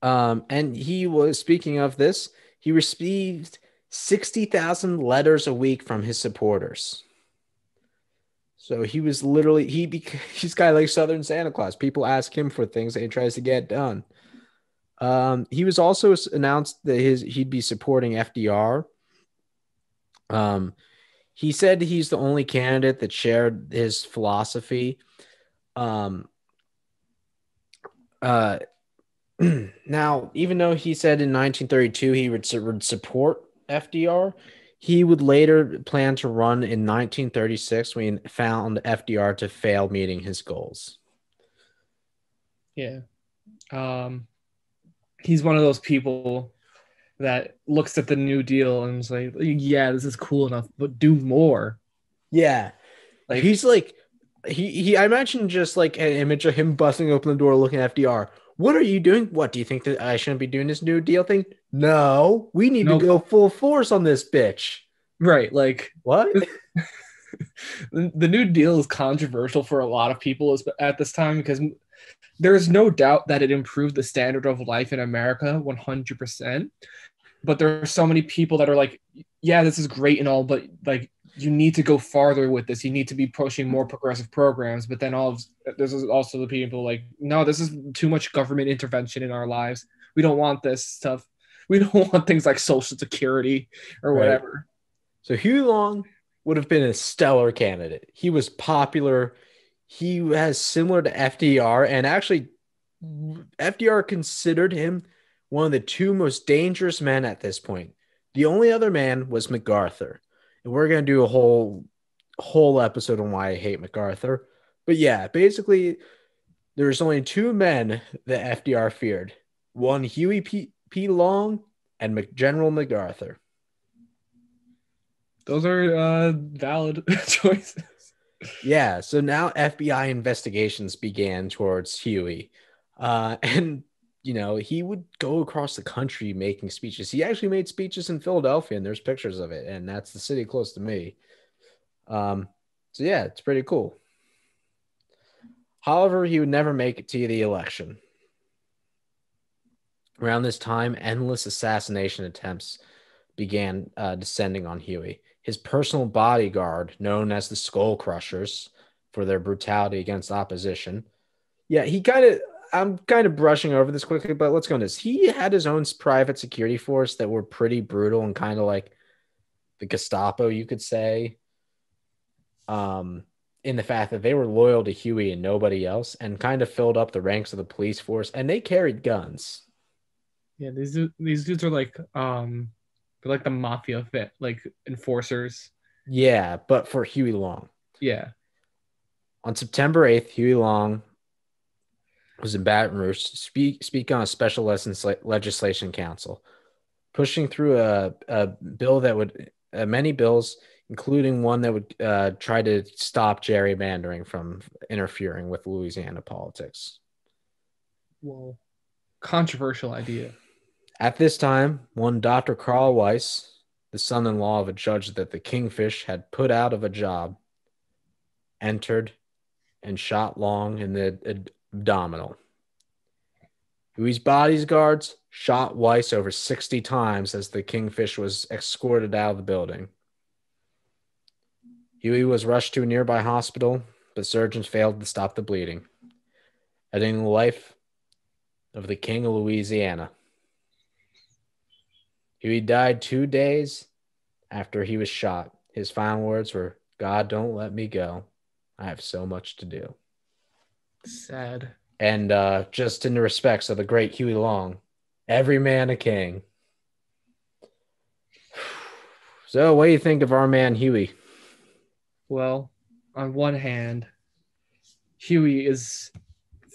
Um, and he was speaking of this, he received 60,000 letters a week from his supporters. So he was literally he he's kind of like Southern Santa Claus. People ask him for things that he tries to get done. Um, he was also announced that his he'd be supporting FDR. Um, he said he's the only candidate that shared his philosophy. Um, uh, now, even though he said in 1932 he would, would support FDR, he would later plan to run in 1936 when he found FDR to fail meeting his goals. Yeah. Um he's one of those people that looks at the new deal and is like, yeah, this is cool enough, but do more. Yeah, Like he's like he he. I imagine just like an image of him busting open the door, looking at FDR. What are you doing? What do you think that I shouldn't be doing this new deal thing? No, we need Nope. to go full force on this bitch. right, like What? the, new deal is controversial for a lot of people as- at this time because there's no doubt that it improved the standard of life in America 100%. But there are so many people that are like, yeah, this is great and all, but like you need to go farther with this. You need to be pushing more progressive programs. But then all of, this is also the people like, no, this is too much government intervention in our lives. We don't want this stuff. We don't want things like social security or Right. whatever. So Hugh Long would have been a stellar candidate. He was popular. He has similar to FDR, and actually, FDR considered him one of the two most dangerous men at this point. The only other man was MacArthur, and we're gonna do a whole whole episode on why I hate MacArthur. But yeah, basically, there's only two men that FDR feared: one Huey P. P. Long and Mac- General MacArthur. Those are uh, valid choices. Yeah, so now FBI investigations began towards Huey. Uh, and, you know, he would go across the country making speeches. He actually made speeches in Philadelphia, and there's pictures of it, and that's the city close to me. Um, so, yeah, it's pretty cool. However, he would never make it to the election. Around this time, endless assassination attempts began uh, descending on Huey. His personal bodyguard, known as the Skull Crushers, for their brutality against opposition. Yeah, he kind of. I'm kind of brushing over this quickly, but let's go on this. He had his own private security force that were pretty brutal and kind of like the Gestapo, you could say. Um, in the fact that they were loyal to Huey and nobody else, and kind of filled up the ranks of the police force, and they carried guns. Yeah, these these dudes are like um, they're like the mafia fit, like enforcers. Yeah, but for Huey Long. Yeah. On September 8th, Huey Long was in Baton Rouge to speak, speak on a special lessons legislation council, pushing through a, a bill that would, uh, many bills, including one that would uh, try to stop gerrymandering from interfering with Louisiana politics. Whoa. Controversial idea. At this time, one Dr. Carl Weiss, the son in law of a judge that the Kingfish had put out of a job, entered and shot Long in the abdominal. Huey's bodyguards shot Weiss over 60 times as the Kingfish was escorted out of the building. Huey was rushed to a nearby hospital, but surgeons failed to stop the bleeding, ending the life of the King of Louisiana. Huey died two days after he was shot. His final words were, God, don't let me go. I have so much to do. Sad. And uh, just in the respects of the great Huey Long, every man a king. So, what do you think of our man Huey? Well, on one hand, Huey is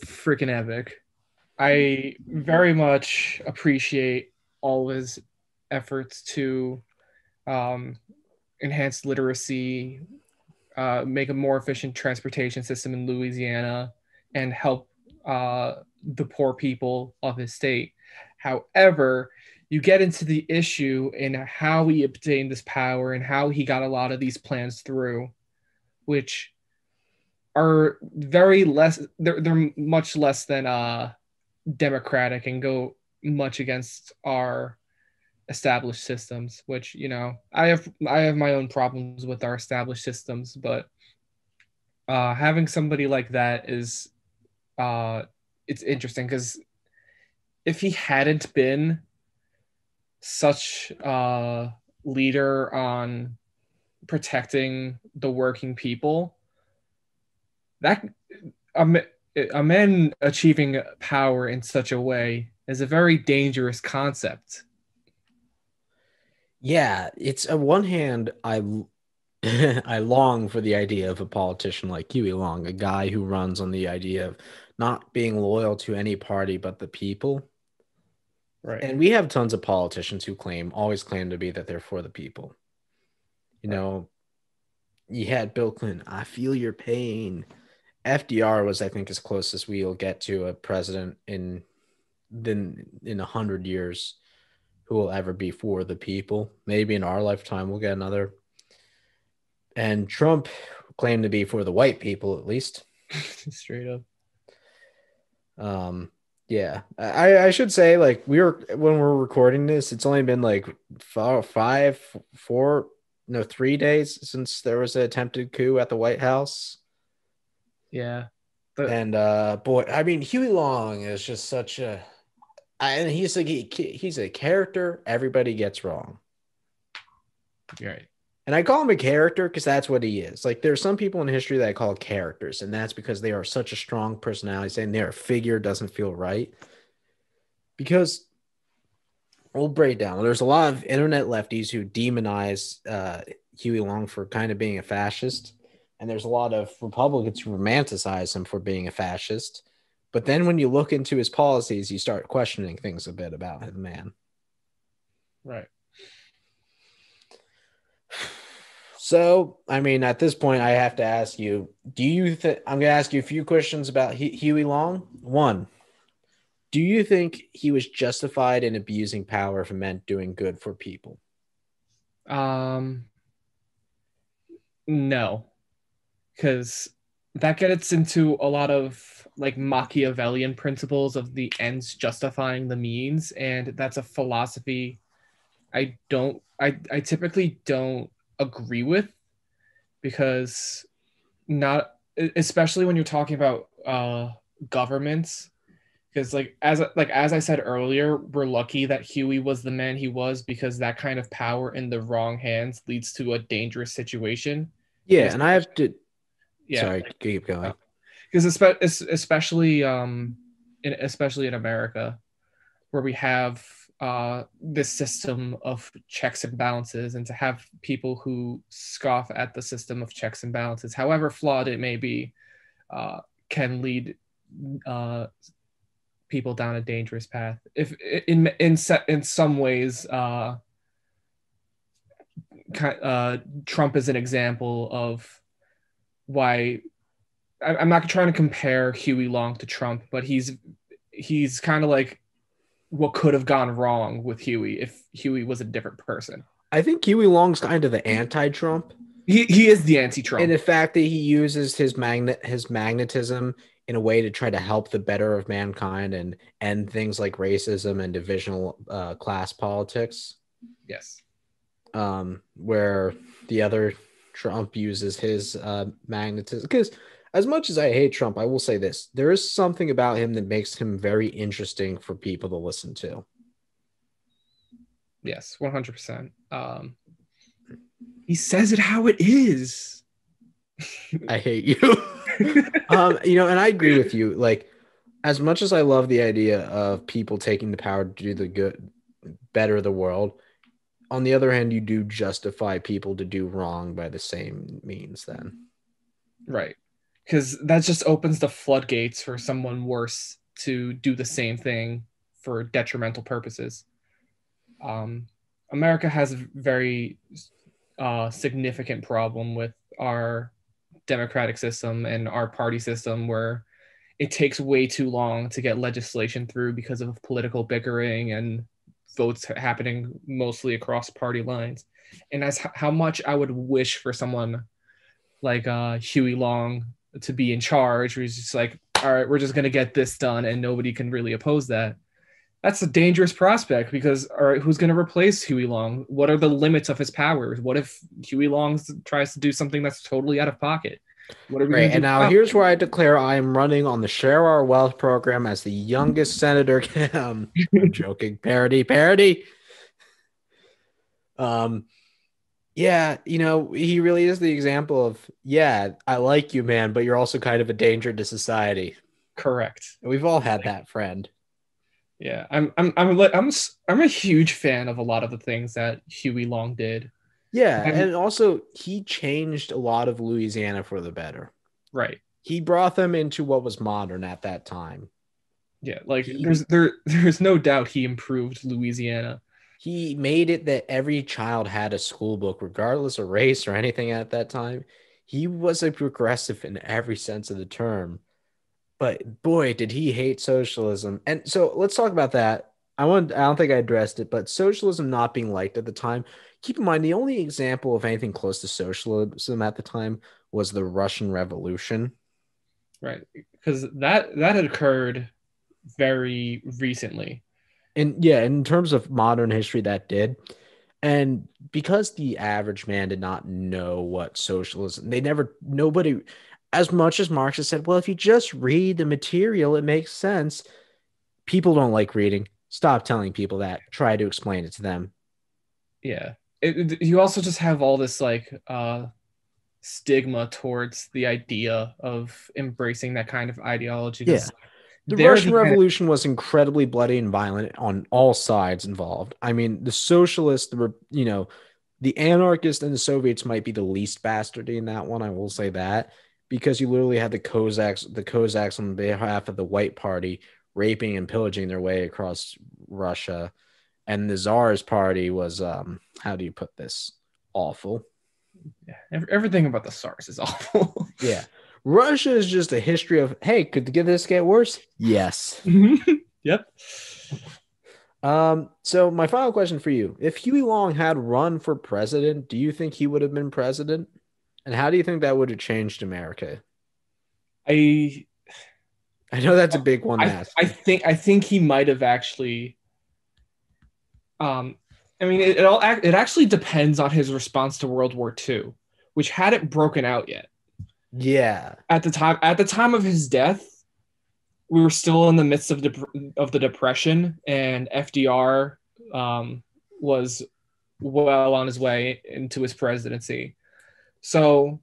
freaking epic. I very much appreciate all his efforts to um, enhance literacy, uh, make a more efficient transportation system in Louisiana, and help uh, the poor people of his state. However, you get into the issue in how he obtained this power and how he got a lot of these plans through, which are very less. They're they're much less than uh, democratic and go much against our established systems. Which you know, I have I have my own problems with our established systems, but uh, having somebody like that is uh, it's interesting because if he hadn't been such a leader on protecting the working people, that a, a man achieving power in such a way is a very dangerous concept. Yeah, it's on one hand, I I long for the idea of a politician like Huey Long, a guy who runs on the idea of not being loyal to any party but the people. Right. And we have tons of politicians who claim, always claim to be that they're for the people. You right. know, you had Bill Clinton, I feel your pain. FDR was, I think, as close as we'll get to a president in then in a hundred years who will ever be for the people. Maybe in our lifetime we'll get another. And Trump claimed to be for the white people at least. Straight up. Um, yeah, I, I should say like we were when we're recording this, it's only been like five, four, no, three days since there was an attempted coup at the White House. Yeah, but- and uh, boy, I mean, Huey Long is just such a, and he's like he, he's a character everybody gets wrong. Right. And I call him a character because that's what he is. Like there's some people in history that I call characters, and that's because they are such a strong personality. Saying their figure doesn't feel right. Because we'll break down. There's a lot of internet lefties who demonize uh, Huey Long for kind of being a fascist, and there's a lot of Republicans who romanticize him for being a fascist. But then when you look into his policies, you start questioning things a bit about the man. Right. So, I mean, at this point, I have to ask you: Do you think I'm going to ask you a few questions about Huey Long? One, do you think he was justified in abusing power if it meant doing good for people? Um, no, because that gets into a lot of like Machiavellian principles of the ends justifying the means, and that's a philosophy I don't. I I typically don't agree with because not especially when you're talking about uh, governments because like as like as I said earlier, we're lucky that Huey was the man he was because that kind of power in the wrong hands leads to a dangerous situation. Yeah, and I have to. Yeah, Sorry, keep going. because especially um, in, especially in America, where we have uh, this system of checks and balances, and to have people who scoff at the system of checks and balances, however flawed it may be, uh, can lead uh, people down a dangerous path. If in in in some ways, uh, uh, Trump is an example of why. I, I'm not trying to compare Huey Long to Trump, but he's he's kind of like what could have gone wrong with Huey if Huey was a different person. I think Huey Long's kind of the anti-Trump. He, he is the anti-Trump. And the fact that he uses his magnet his magnetism in a way to try to help the better of mankind and end things like racism and divisional uh, class politics. Yes. Um, where the other Trump uses his uh, magnetism because as much as I hate Trump, I will say this: there is something about him that makes him very interesting for people to listen to. Yes, one hundred percent. Um, he says it how it is. I hate you. um, you know, and I agree with you. Like, as much as I love the idea of people taking the power to do the good, better of the world, on the other hand, you do justify people to do wrong by the same means. Then, right? Because that just opens the floodgates for someone worse to do the same thing for detrimental purposes. Um, America has a very uh, significant problem with our democratic system and our party system where it takes way too long to get legislation through because of political bickering and votes happening mostly across party lines. And that's how much I would wish for someone like uh, Huey Long to be in charge, where he's just like, all right, we're just gonna get this done, and nobody can really oppose that that's a dangerous prospect because all right, who's going to replace Huey Long? What are the limits of his powers? What if Huey Long tries to do something that's totally out of pocket? What are we right, and now here's where I declare I am running on the Share Our Wealth program as the youngest senator. um, I'm joking, parody, parody. Um, yeah, you know, he really is the example of yeah, I like you, man, but you're also kind of a danger to society. Correct. We've all had that friend. Yeah, I'm I'm I'm I'm I'm a huge fan of a lot of the things that Huey Long did. Yeah, and, and also he changed a lot of Louisiana for the better. Right. He brought them into what was modern at that time. Yeah, like he, there's there there's no doubt he improved Louisiana. He made it that every child had a school book, regardless of race or anything at that time. He was a progressive in every sense of the term but boy, did he hate socialism. And so let's talk about that. I want I don't think I addressed it, but socialism not being liked at the time. Keep in mind the only example of anything close to socialism at the time was the Russian Revolution. Right. Because that that had occurred very recently. And yeah, in terms of modern history, that did. And because the average man did not know what socialism, they never, nobody, as much as Marx has said, well, if you just read the material, it makes sense. People don't like reading. Stop telling people that. Try to explain it to them. Yeah. It, it, you also just have all this like uh, stigma towards the idea of embracing that kind of ideology. Yeah. The Russian the Revolution of- was incredibly bloody and violent on all sides involved. I mean, the socialists, the you know, the anarchists and the Soviets might be the least bastardy in that one. I will say that because you literally had the Cossacks, the Cossacks on behalf of the White Party raping and pillaging their way across Russia, and the Tsar's party was, um, how do you put this? Awful. Yeah, everything about the Tsars is awful. yeah, Russia is just a history of hey, could this get worse? Yes. yep. Um, so my final question for you: If Huey Long had run for president, do you think he would have been president? And how do you think that would have changed America? I I know that's a big one. I, I think I think he might have actually. Um, I mean, it, it all it actually depends on his response to World War II, which hadn't broken out yet. Yeah. At the time, at the time of his death, we were still in the midst of the of the depression, and FDR um, was well on his way into his presidency. So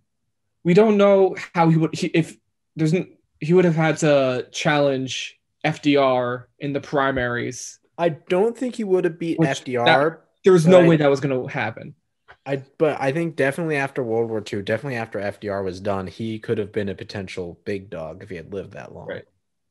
we don't know how he would he, if there's he would have had to challenge FDR in the primaries. I don't think he would have beat FDR. that- There was no Right. way that was going to happen. I but I think definitely after World War II, definitely after FDR was done, he could have been a potential big dog if he had lived that long. Right.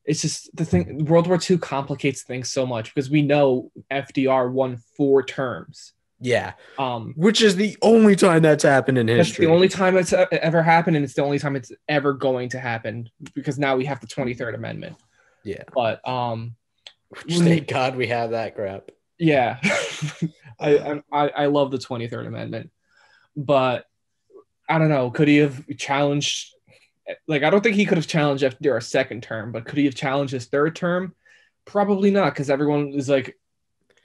It's just the thing. World War II complicates things so much because we know FDR won four terms. Yeah, Um, which is the only time that's happened in That's history. the only time it's e- ever happened, and it's the only time it's ever going to happen because now we have the Twenty Third Amendment. Yeah. But um, Which, thank God we have that crap. Yeah, I, I I love the Twenty Third Amendment, but I don't know. Could he have challenged? Like, I don't think he could have challenged FDR a second term, but could he have challenged his third term? Probably not, because everyone is like,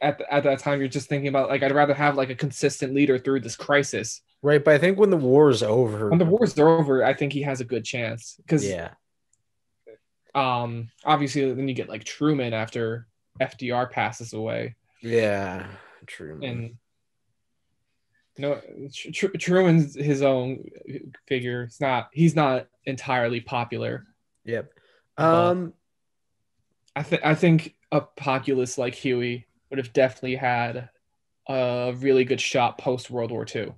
at the, at that time, you're just thinking about like, I'd rather have like a consistent leader through this crisis. Right, but I think when the war is over, When the wars are over, I think he has a good chance because yeah, um obviously then you get like Truman after FDR passes away yeah, true. and no Tr- Tr- Truman's his own figure it's not he's not entirely popular yep. Um, I think I think a populist like Huey would have definitely had a really good shot post World War II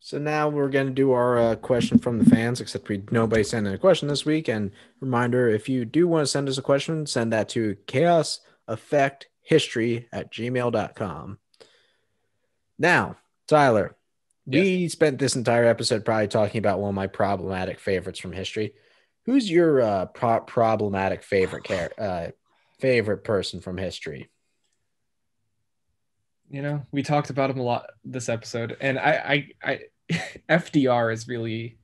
So now we're gonna do our uh, question from the fans. Except we nobody sent in a question this week. And reminder: if you do want to send us a question, send that to chaos effect history at gmail.com. Now, Tyler, we spent this entire episode probably talking about one of my problematic favorites from history. Who's your uh, pro- problematic favorite char- uh, favorite person from history? you know we talked about him a lot this episode and I I, I FDR is really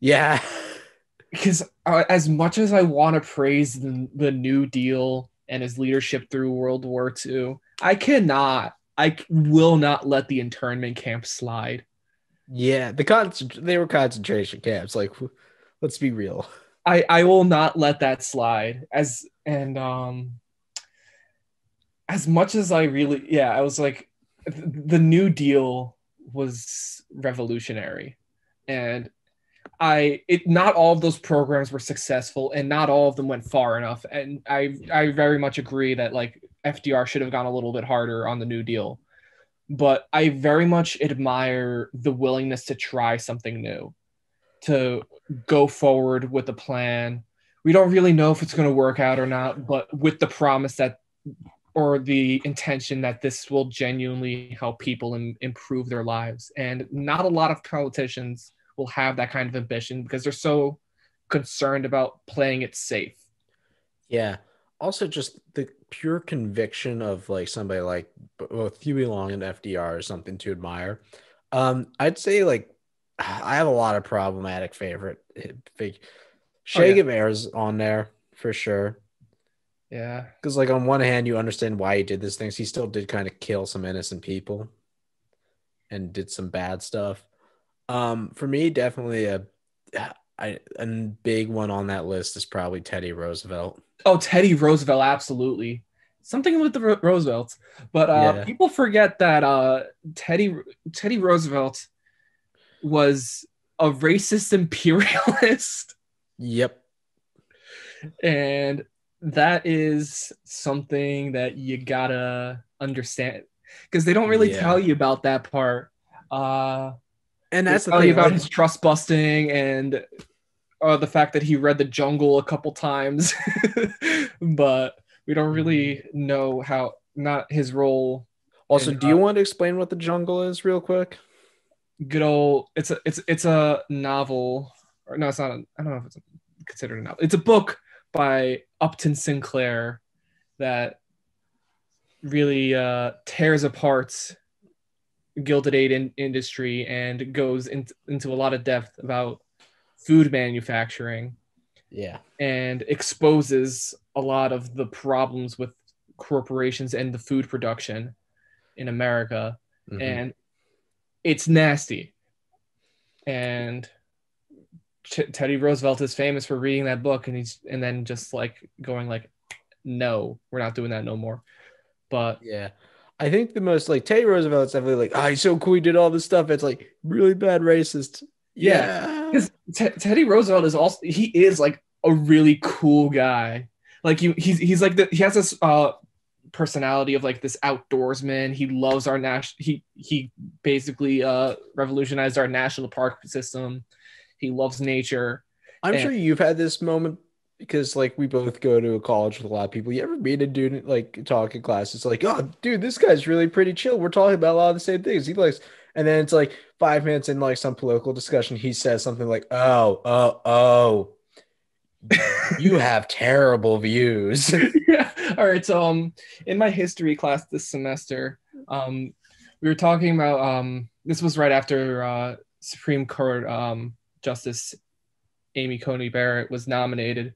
Yeah, because uh, as much as I want to praise the, the New Deal and his leadership through World War II, I cannot, I will not let the internment camp slide. yeah. The con- they were concentration camps. Like, let's be real. I, I will not let that slide. As and um, as much as I really, yeah, I was like, th- the New Deal was revolutionary, and I it not all of those programs were successful and not all of them went far enough. And I I very much agree that like FDR should have gone a little bit harder on the New Deal. But I very much admire the willingness to try something new, to go forward with a plan. We don't really know if it's going to work out or not, but with the promise that or the intention that this will genuinely help people and improve their lives. And not a lot of politicians will have that kind of ambition because they're so concerned about playing it safe. Yeah. Also, just the pure conviction of like somebody like both Huey Long and FDR is something to admire. Um, I'd say like I have a lot of problematic favorite fig. Che Oh, yeah. On there for sure. Yeah. Because like on one hand, you understand why he did these things. He still did kind of kill some innocent people and did some bad stuff. Um, for me, definitely a I, a big one on that list is probably Teddy Roosevelt. Oh, Teddy Roosevelt, absolutely. Something with the Ro- Roosevelts, but uh, Yeah. people forget that uh, Teddy Teddy Roosevelt was a racist imperialist, Yep. and that is something that you gotta understand because they don't really Yeah. tell you about that part. Uh, And that's the tell thing you about like- his trust busting and uh, the fact that he read the jungle a couple times, but we don't really know how not his role. Also, And, do you uh, want to explain what the jungle is real quick? Good old. It's a it's it's a novel. Or no, it's not. A, I don't know if it's considered a novel. It's a book by Upton Sinclair that really uh, tears apart Gilded Age in- industry and goes in, into a lot of depth about food manufacturing Yeah. and exposes a lot of the problems with corporations and the food production in America. Mhm. And it's nasty. And Ch- Teddy Roosevelt is famous for reading that book, and he's and then just like going like, no, we're not doing that no more. But Yeah. I think the most like Teddy Roosevelt's definitely like, oh, he's so cool. He did all this stuff. It's like really bad racist. Yeah. because Teddy Roosevelt is also he is like a really cool guy. Like you, he's he's like the he has this uh personality of like this outdoorsman. He loves our national. He he basically uh revolutionized our national park system. He loves nature. I'm And- sure you've had this moment because like we both go to a college with a lot of people. You ever meet a dude like talk in class? It's like, oh, dude, this guy's really pretty chill. We're talking about a lot of the same things. He likes, and then it's like five minutes in like some political discussion, he says something like, oh, oh, oh, you have terrible views. yeah. All right. So um in my history class this semester, um we were talking about um this was right after uh Supreme Court um Justice Amy Coney Barrett was nominated.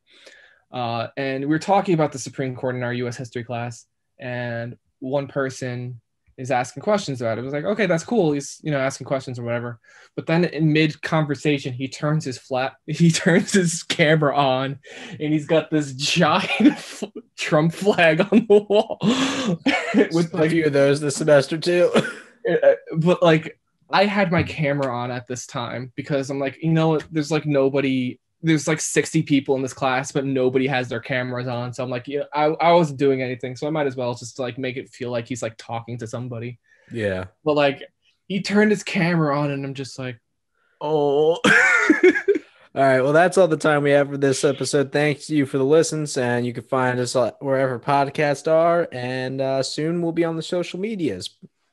Uh and we were talking about the Supreme Court in our US history class and one person is asking questions about it. It was like, okay, that's cool. He's, you know, asking questions or whatever. But then in mid conversation, he turns his flat, he turns his camera on, and he's got this giant Trump flag on the wall. With With a few of those this semester too. uh, but like, I had my camera on at this time because I'm like, you know, there's like nobody. There's like 60 people in this class, but nobody has their cameras on. So I'm like, yeah, I, I wasn't doing anything. So I might as well just like make it feel like he's like talking to somebody. yeah. But like he turned his camera on and I'm just like, Oh. all right. Well, that's all the time we have for this episode. Thanks you for the listens, and you can find us wherever podcasts are. And uh, soon we'll be on the social medias.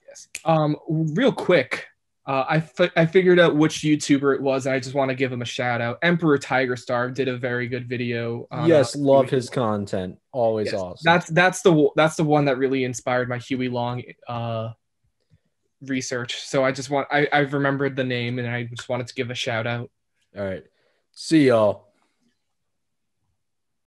yes. Um, real quick, uh, I fi- I figured out which YouTuber it was, and I just want to give him a shout out. Emperor Tiger Star did a very good video. yes, uh, love Huey- his content. Always Yes, awesome. That's that's the that's the one that really inspired my Huey Long uh, research. So I just want I I've remembered the name, and I just wanted to give a shout out. all right. See y'all.